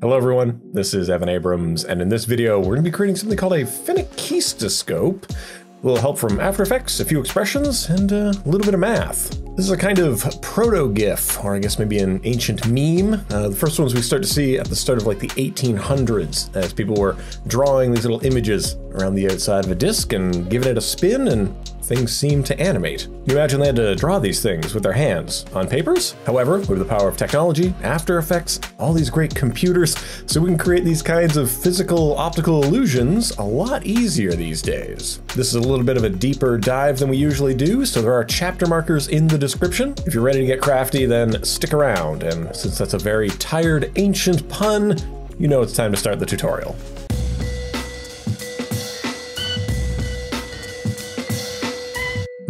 Hello everyone, this is Evan Abrams, and in this video we're going to be creating something called a phenakistoscope. A little help from After Effects, a few expressions, and uh, a little bit of math. This is a kind of proto-GIF, or I guess maybe an ancient meme. Uh, the first ones we start to see at the start of like the 1800s, as people were drawing these little images around the outside of a disc and giving it a spin, and things seemed to animate. You imagine they had to draw these things with their hands on papers? However, with the power of technology, After Effects, all these great computers, so we can create these kinds of physical optical illusions a lot easier these days. This is a little bit of a deeper dive than we usually do, so there are chapter markers in the description. If you're ready to get crafty, then stick around, and since that's a very tired ancient pun, you know it's time to start the tutorial.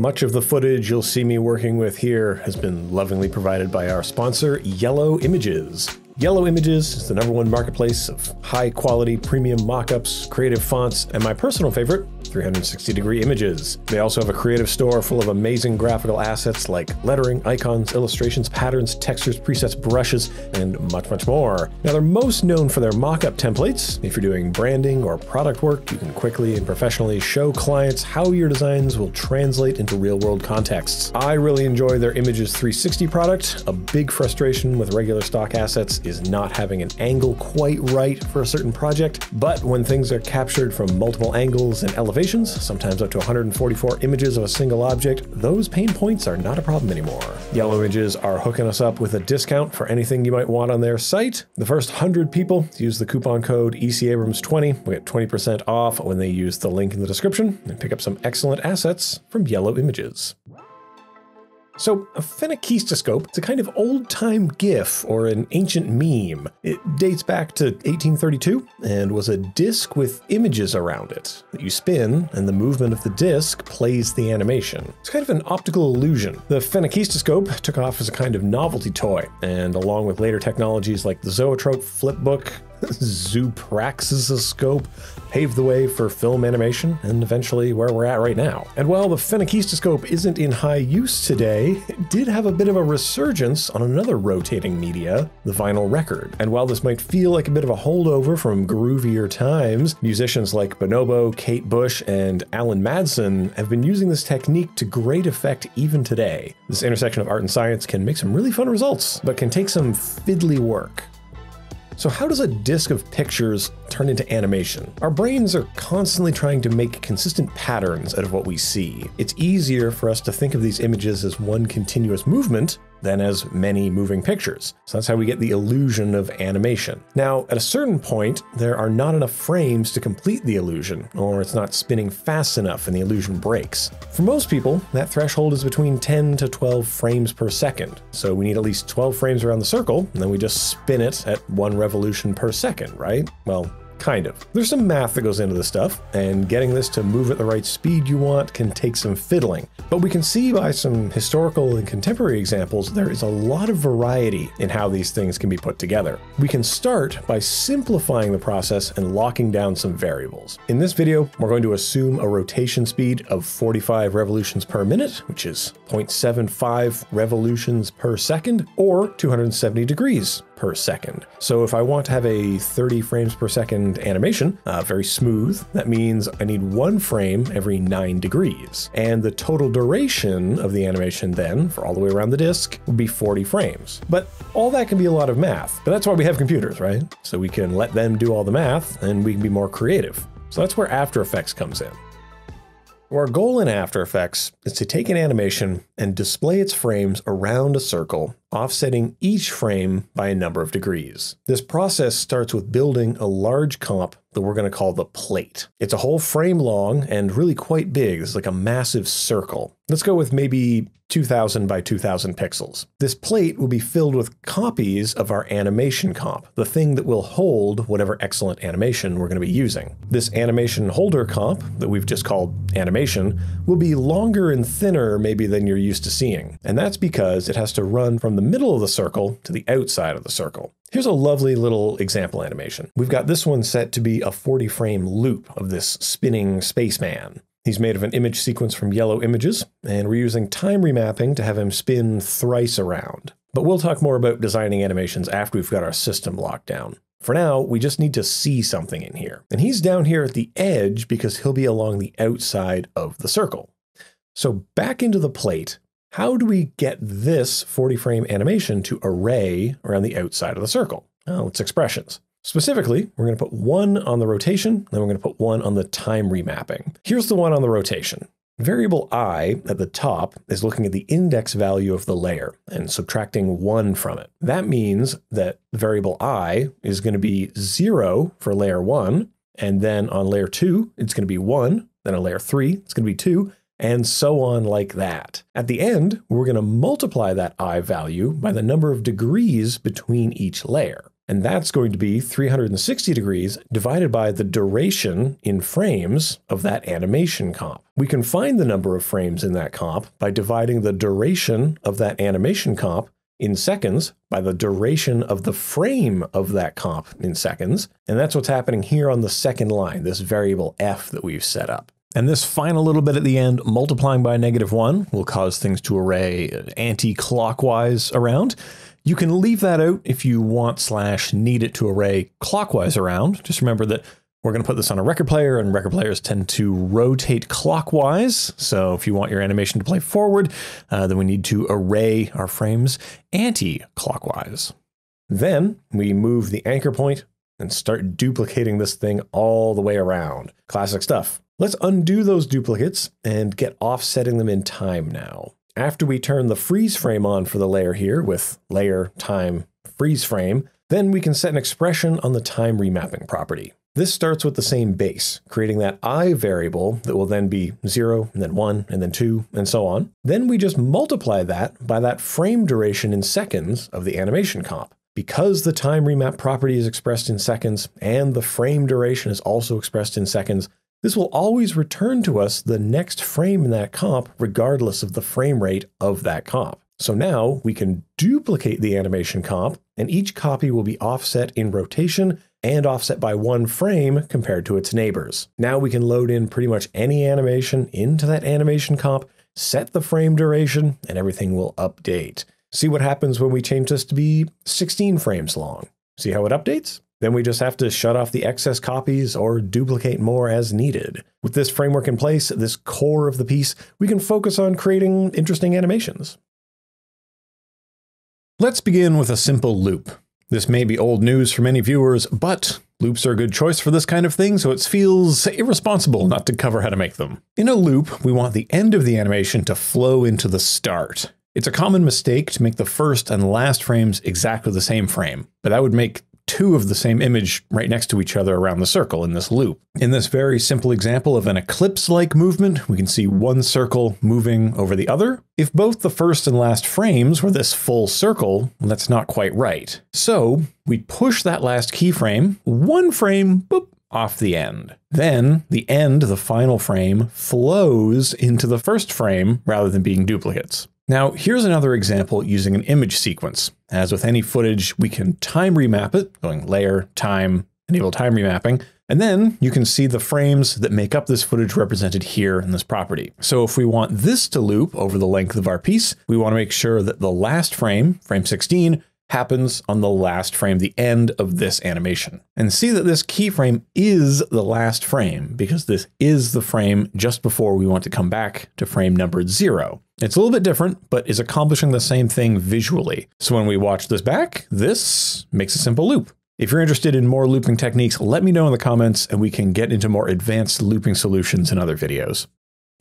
Much of the footage you'll see me working with here has been lovingly provided by our sponsor, Yellow Images. Yellow Images is the number one marketplace of high quality premium mockups, creative fonts, and my personal favorite, 360 degree images. They also have a creative store full of amazing graphical assets like lettering, icons, illustrations, patterns, textures, presets, brushes, and much, much more. Now, they're most known for their mockup templates. If you're doing branding or product work, you can quickly and professionally show clients how your designs will translate into real world contexts. I really enjoy their Images 360 product. A big frustration with regular stock assets is not having an angle quite right for a certain project, but when things are captured from multiple angles and elevations, sometimes up to 144 images of a single object, those pain points are not a problem anymore. Yellow Images are hooking us up with a discount for anything you might want on their site. The first 100 people use the coupon code ECAbrams20 We get 20% off when they use the link in the description and pick up some excellent assets from Yellow Images. So, a phenakistoscope is a kind of old time GIF or an ancient meme. It dates back to 1832 and was a disc with images around it that you spin, and the movement of the disc plays the animation. It's kind of an optical illusion. The phenakistoscope took off as a kind of novelty toy, and along with later technologies like the zoetrope flipbook, Zoopraxisoscope paved the way for film animation and eventually where we're at right now. And while the phenakistoscope isn't in high use today, it did have a bit of a resurgence on another rotating media, the vinyl record. And while this might feel like a bit of a holdover from groovier times, musicians like Bonobo, Kate Bush, and Alan Madsen have been using this technique to great effect even today. This intersection of art and science can make some really fun results, but can take some fiddly work. So how does a disk of pictures turn into animation? Our brains are constantly trying to make consistent patterns out of what we see. It's easier for us to think of these images as one continuous movement than as many moving pictures. So that's how we get the illusion of animation. Now, at a certain point, there are not enough frames to complete the illusion, or it's not spinning fast enough and the illusion breaks. For most people, that threshold is between 10 to 12 frames per second. So we need at least 12 frames around the circle, and then we just spin it at one revolution per second, right? Well, Kind of. There's some math that goes into this stuff, and getting this to move at the right speed you want can take some fiddling. But we can see by some historical and contemporary examples there is a lot of variety in how these things can be put together. We can start by simplifying the process and locking down some variables. In this video, we're going to assume a rotation speed of 45 revolutions per minute, which is 0.75 revolutions per second, or 270 degrees per second. So if I want to have a 30 frames per second animation, uh, very smooth, that means I need one frame every 9 degrees. And the total duration of the animation then, for all the way around the disk, would be 40 frames. But all that can be a lot of math. But that's why we have computers, right? So we can let them do all the math and we can be more creative. So that's where After Effects comes in. Our goal in After Effects is to take an animation and display its frames around a circle, offsetting each frame by a number of degrees. This process starts with building a large comp that we're going to call the plate. It's a whole frame long and really quite big. It's like a massive circle. Let's go with maybe 2000 by 2000 pixels. This plate will be filled with copies of our animation comp, the thing that will hold whatever excellent animation we're going to be using. This animation holder comp, that we've just called animation, will be longer and thinner maybe than you're used to seeing. And that's because it has to run from the middle of the circle to the outside of the circle. Here's a lovely little example animation. We've got this one set to be a 40 frame loop of this spinning spaceman. He's made of an image sequence from Yellow Images, and we're using time remapping to have him spin thrice around. But we'll talk more about designing animations after we've got our system locked down. For now, we just need to see something in here. And he's down here at the edge because he'll be along the outside of the circle. So back into the plate, how do we get this 40 frame animation to array around the outside of the circle? Oh, it's expressions. Specifically, we're going to put one on the rotation, then we're going to put one on the time remapping. Here's the one on the rotation. Variable i at the top is looking at the index value of the layer and subtracting 1 from it. That means that variable i is going to be 0 for layer 1, and then on layer 2, it's going to be 1, then on layer 3, it's going to be 2, and so on like that. At the end, we're going to multiply that i value by the number of degrees between each layer. And that's going to be 360 degrees divided by the duration in frames of that animation comp. We can find the number of frames in that comp by dividing the duration of that animation comp in seconds by the duration of the frame of that comp in seconds. And that's what's happening here on the second line, this variable f that we've set up. And this final little bit at the end, multiplying by negative one, will cause things to array anti-clockwise around. You can leave that out if you want slash need it to array clockwise around. Just remember that we're going to put this on a record player, and record players tend to rotate clockwise. So if you want your animation to play forward, uh, then we need to array our frames anti-clockwise. Then we move the anchor point and start duplicating this thing all the way around. Classic stuff. Let's undo those duplicates and get offsetting them in time now. After we turn the freeze frame on for the layer here with layer time freeze frame, then we can set an expression on the time remapping property. This starts with the same base, creating that i variable that will then be 0, and then 1, and then 2, and so on. Then we just multiply that by that frame duration in seconds of the animation comp. Because the time remap property is expressed in seconds and the frame duration is also expressed in seconds, this will always return to us the next frame in that comp, regardless of the frame rate of that comp. So now we can duplicate the animation comp, and each copy will be offset in rotation and offset by one frame compared to its neighbors. Now we can load in pretty much any animation into that animation comp, set the frame duration, and everything will update. See what happens when we change this to be 16 frames long. See how it updates? Then we just have to shut off the excess copies or duplicate more as needed. With this framework in place, this core of the piece, we can focus on creating interesting animations. Let's begin with a simple loop. This may be old news for many viewers, but loops are a good choice for this kind of thing, so it feels irresponsible not to cover how to make them. In a loop, we want the end of the animation to flow into the start. It's a common mistake to make the first and last frames exactly the same frame, but that would make two of the same image right next to each other around the circle in this loop. In this very simple example of an eclipse-like movement, we can see one circle moving over the other. If both the first and last frames were this full circle, that's not quite right. So we push that last keyframe one frame boop, off the end. Then the end, the final frame, flows into the first frame rather than being duplicates. Now, here's another example using an image sequence. As with any footage, we can time remap it, going layer, time, enable time remapping, and then you can see the frames that make up this footage represented here in this property. So if we want this to loop over the length of our piece, we want to make sure that the last frame, frame 16, happens on the last frame, the end of this animation. And see that this keyframe is the last frame because this is the frame just before we want to come back to frame numbered zero. It's a little bit different, but is accomplishing the same thing visually. So when we watch this back, this makes a simple loop. If you're interested in more looping techniques, let me know in the comments and we can get into more advanced looping solutions in other videos.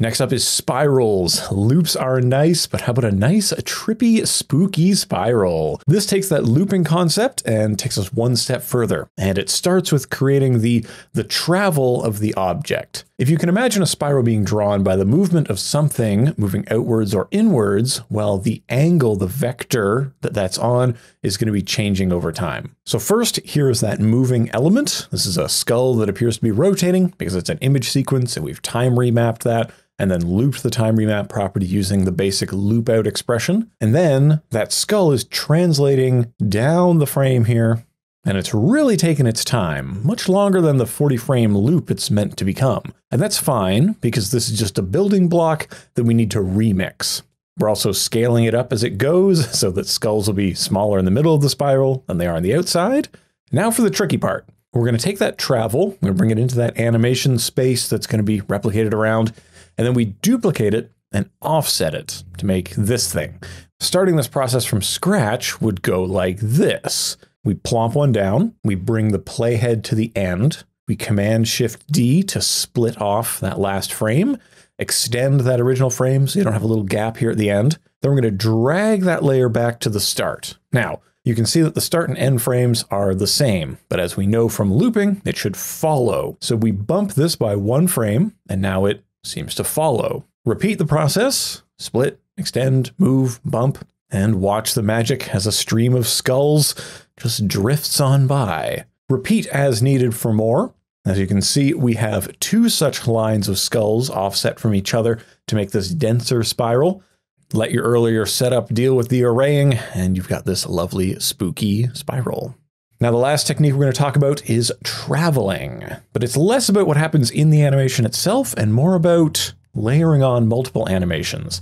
Next up is spirals. Loops are nice, but how about a nice, trippy, spooky spiral? This takes that looping concept and takes us one step further. And it starts with creating the, the travel of the object. If you can imagine a spiral being drawn by the movement of something moving outwards or inwards, well, the angle, the vector that that's on is going to be changing over time. So first, here is that moving element. This is a skull that appears to be rotating because it's an image sequence and we've time remapped that and then looped the time remap property using the basic loop out expression. And then that skull is translating down the frame here, and it's really taken its time, much longer than the 40 frame loop it's meant to become. And that's fine, because this is just a building block that we need to remix. We're also scaling it up as it goes so that skulls will be smaller in the middle of the spiral than they are on the outside, Now for the tricky part. We're going to take that travel, we're going to bring it into that animation space that's going to be replicated around, and then we duplicate it and offset it to make this thing. Starting this process from scratch would go like this. We plomp one down, we bring the playhead to the end, we Command Shift D to split off that last frame, extend that original frame so you don't have a little gap here at the end. Then we're going to drag that layer back to the start. Now, you can see that the start and end frames are the same, but as we know from looping, it should follow. So we bump this by one frame, and now it seems to follow. Repeat the process, split, extend, move, bump, and watch the magic as a stream of skulls just drifts on by. Repeat as needed for more. As you can see, we have two such lines of skulls offset from each other to make this denser spiral. Let your earlier setup deal with the arraying, and you've got this lovely spooky spiral. Now, the last technique we're going to talk about is traveling, but it's less about what happens in the animation itself and more about layering on multiple animations.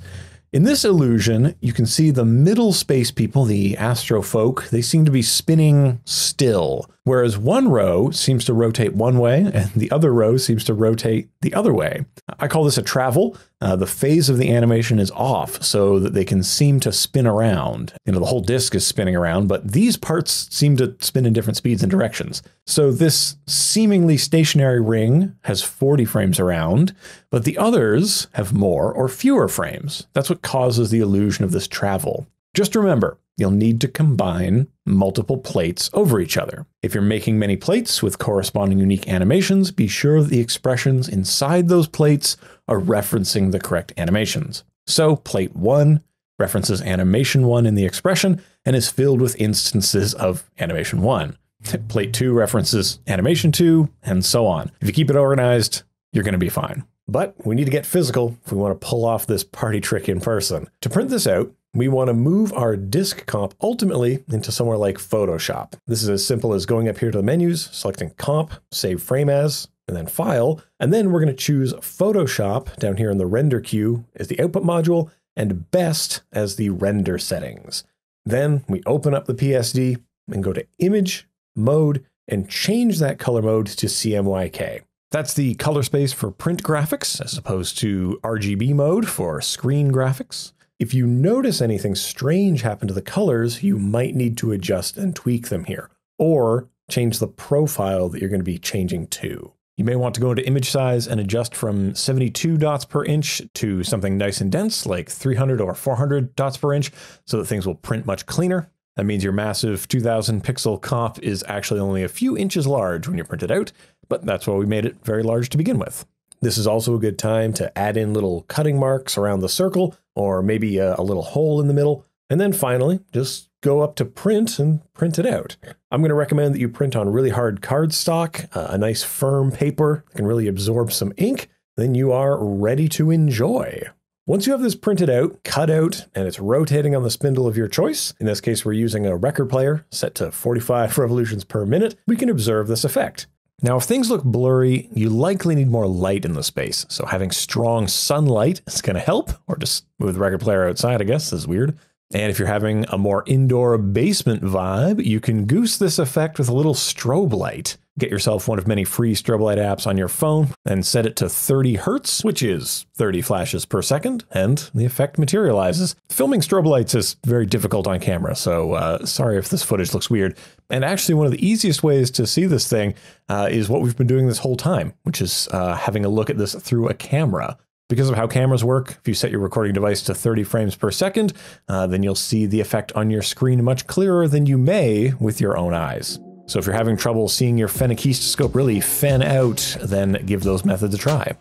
In this illusion, you can see the middle space people, the astro folk, they seem to be spinning still, whereas one row seems to rotate one way and the other row seems to rotate the other way. I call this a travel. Uh, the phase of the animation is off so that they can seem to spin around. You know, the whole disk is spinning around, but these parts seem to spin in different speeds and directions. So this seemingly stationary ring has 40 frames around, but the others have more or fewer frames. That's what causes the illusion of this travel. Just remember, you'll need to combine multiple plates over each other. If you're making many plates with corresponding unique animations, be sure the expressions inside those plates are referencing the correct animations. So plate 1 references animation 1 in the expression and is filled with instances of animation 1. Plate 2 references animation 2, and so on. If you keep it organized, you're going to be fine. But we need to get physical if we want to pull off this party trick in person. To print this out, we want to move our disk comp ultimately into somewhere like Photoshop. This is as simple as going up here to the menus, selecting comp, save frame as, and then file. And then we're going to choose Photoshop down here in the render queue as the output module and best as the render settings. Then we open up the PSD and go to image mode and change that color mode to CMYK. That's the color space for print graphics as opposed to RGB mode for screen graphics. If you notice anything strange happen to the colors, you might need to adjust and tweak them here, or change the profile that you're going to be changing to. You may want to go into image size and adjust from 72 dots per inch to something nice and dense like 300 or 400 dots per inch so that things will print much cleaner. That means your massive 2000 pixel comp is actually only a few inches large when you print it out, but that's why we made it very large to begin with. This is also a good time to add in little cutting marks around the circle or maybe a, a, little hole in the middle. And then finally, just go up to print and print it out. I'm going to recommend that you print on really hard cardstock, uh, a nice firm paper that can really absorb some ink. Then you are ready to enjoy. Once you have this printed out, cut out, and it's rotating on the spindle of your choice, in this case we're using a record player set to 45 revolutions per minute, we can observe this effect. Now, if things look blurry, you likely need more light in the space. So having strong sunlight is going to help, or just move the record player outside, I guess, is weird. And if you're having a more indoor basement vibe, you can goose this effect with a little strobe light. Get yourself one of many free strobe light apps on your phone and set it to 30 hertz, which is 30 flashes per second, and the effect materializes. Filming strobe lights is very difficult on camera, so uh, sorry if this footage looks weird. And actually, one of the easiest ways to see this thing uh, is what we've been doing this whole time, which is uh, having a look at this through a camera. Because of how cameras work, if you set your recording device to 30 frames per second, uh, then you'll see the effect on your screen much clearer than you may with your own eyes. So if you're having trouble seeing your phenakistoscope really fan out, then give those methods a try.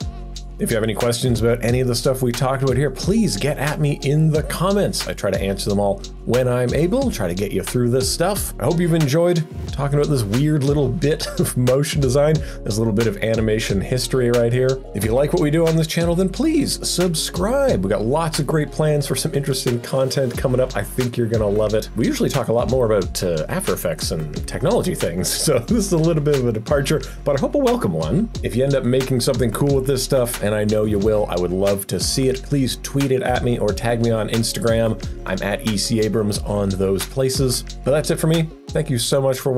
If you have any questions about any of the stuff we talked about here, please get at me in the comments. I try to answer them all when I'm able, try to get you through this stuff. I hope you've enjoyed talking about this weird little bit of motion design, this little bit of animation history right here. If you like what we do on this channel, then please subscribe. We got lots of great plans for some interesting content coming up. I think you're gonna love it. We usually talk a lot more about uh, After Effects and technology things, so this is a little bit of a departure, but I hope a welcome one. If you end up making something cool with this stuff, and I know you will. I would love to see it. Please tweet it at me or tag me on Instagram. I'm at EC Abrams on those places. But that's it for me. Thank you so much for